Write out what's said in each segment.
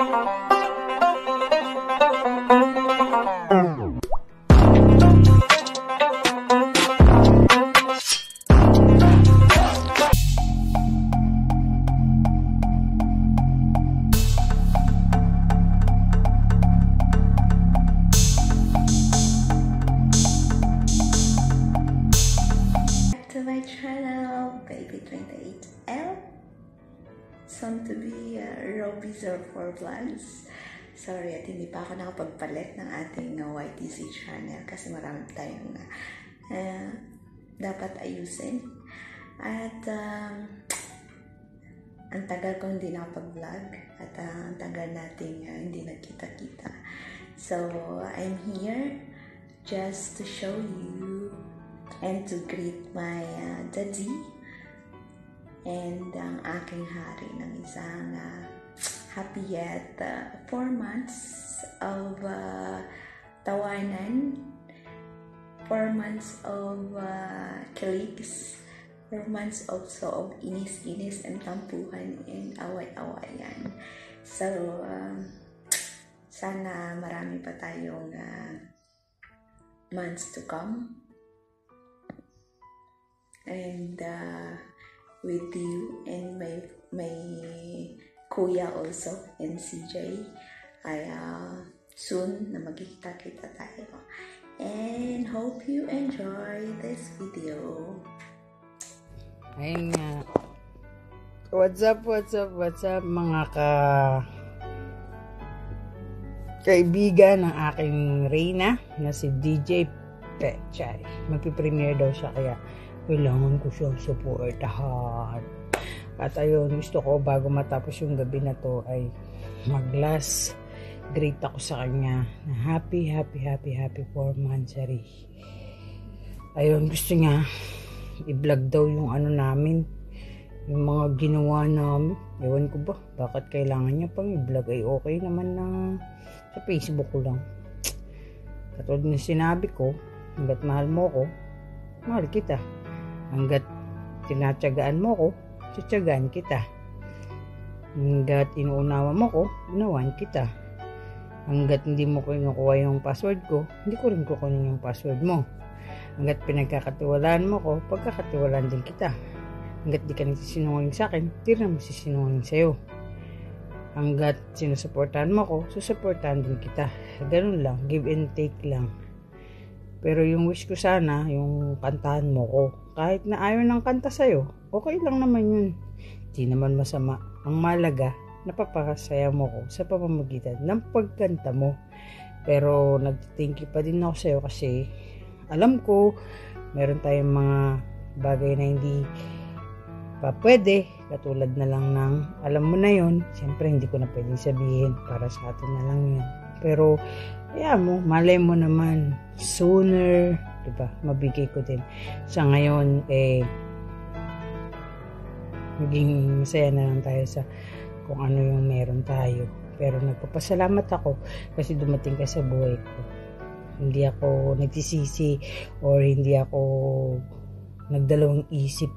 Música Bizarre for Vlogs. Sorry at hindi pa ako nakapagpalit ng ating uh, YTC channel kasi marami tayong uh, dapat ayusin. At um, ang tagal ko hindi nakapag-vlog at uh, ang tagal nating uh, hindi nagkita-kita. So, I'm here just to show you and to greet my uh, daddy and ang aking hari ng isang uh, happy yet uh, four months of uh, tawanan, four months of uh, kiligs, four months also of inis-inis and tampuhan and away-awayan. So, um, sana marami pa tayong uh, months to come. And uh, with you and my my kuya also and CJ ay uh, soon na magkikita-kita tayo. And hope you enjoy this video. Ayun nga. What's up, what's up, what's up mga ka kaibigan ng aking Reyna na si DJ Pechay. Magpipremiere daw siya kaya kailangan ko siyang supportahan. At ayun, gusto ko bago matapos yung gabi na to ay mag-last great ako sa kanya na happy, happy, happy, happy 4 months, Ayun, gusto niya i-vlog daw yung ano namin yung mga ginawa namin. Ewan ko ba, bakit kailangan niya pang i-vlog ay okay naman na sa Facebook ko lang. Katulad ng sinabi ko, hanggat mahal mo ko, mahal kita. Hanggat tinatsagaan mo ko, tsatsagaan kita. Hanggat inuunawa mo ko, unawan kita. Hanggat hindi mo ko inukuha yung password ko, hindi ko rin kukunin yung password mo. Hanggat pinagkakatiwalaan mo ko, pagkakatiwalaan din kita. Hanggat di ka nagsisinungaling sa akin, di rin masisinungaling sa'yo. Hanggat sinusuportahan mo ko, susuportahan din kita. Ganun lang, give and take lang. Pero yung wish ko sana, yung kantahan mo ko. Kahit na ayaw ng kanta sa'yo, okay lang naman yun. Di naman masama. Ang malaga, napapakasaya mo ko sa pamamagitan ng pagkanta mo. Pero you pa din ako sa'yo kasi alam ko, meron tayong mga bagay na hindi pa pwede, katulad na lang ng alam mo na yon siyempre hindi ko na pwedeng sabihin para sa atin na lang yun pero kaya mo, malay mo naman sooner, di ba mabigay ko din sa ngayon eh maging masaya na lang tayo sa kung ano yung meron tayo pero nagpapasalamat ako kasi dumating ka sa buhay ko hindi ako nagsisisi or hindi ako nagdalawang isip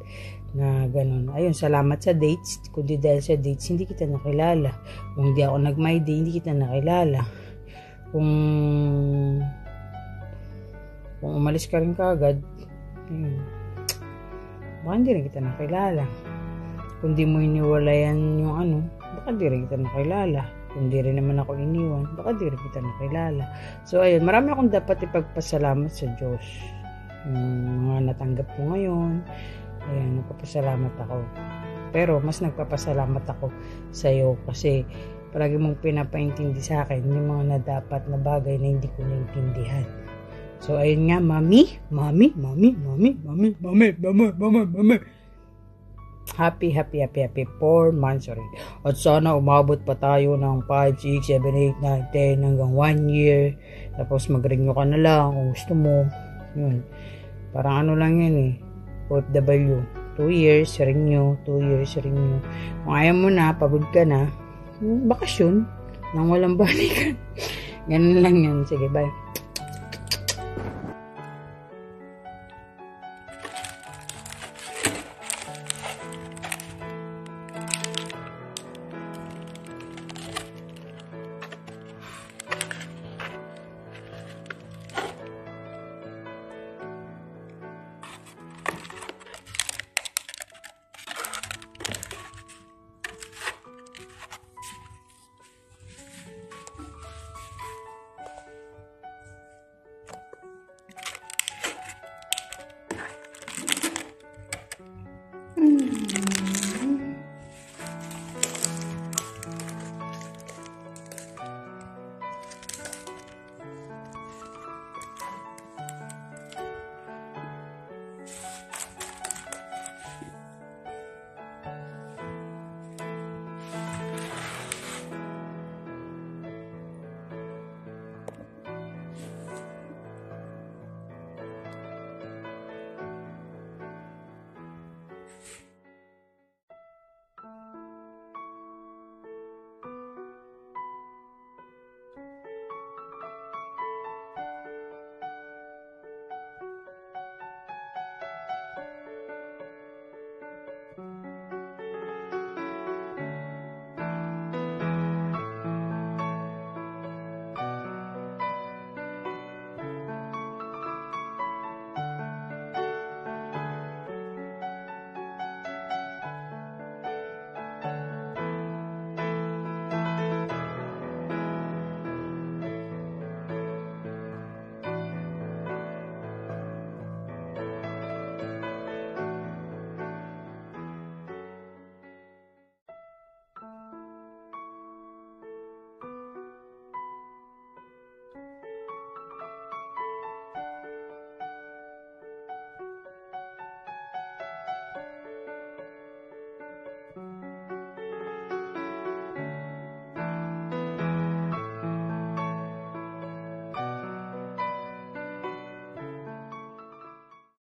na ganun. Ayun, salamat sa dates. Kundi dahil sa dates, hindi kita nakilala. Kung hindi ako nag-my day, hindi kita nakilala. Kung kung umalis ka rin kagad, ayun, baka hindi rin kita nakilala. Kung di mo iniwalayan yung ano, baka di rin kita nakilala. Kung di rin naman ako iniwan, baka di rin kita nakilala. So, ayun, marami akong dapat ipagpasalamat sa Diyos. Yung mga natanggap ko ngayon, Ayan, nagpapasalamat ako. Pero mas nagpapasalamat ako sa iyo kasi palagi mong pinapaintindi sa akin yung mga na dapat na bagay na hindi ko naintindihan. So, ayun nga, mami, mami, mami, mami, mami, mami, mami, mami, mami. Happy, happy, happy, happy 4 months sorry. At sana umabot pa tayo ng 5, 6, 7, 8, 9, 10 hanggang 1 year. Tapos mag-renew ka na lang kung gusto mo. Yun. Parang ano lang yun eh OFW. 2 years, renew. 2 years, renew. Kung ayaw mo na, pagod ka na, bakasyon, nang walang balikan. Ganun lang yun. Sige, bye.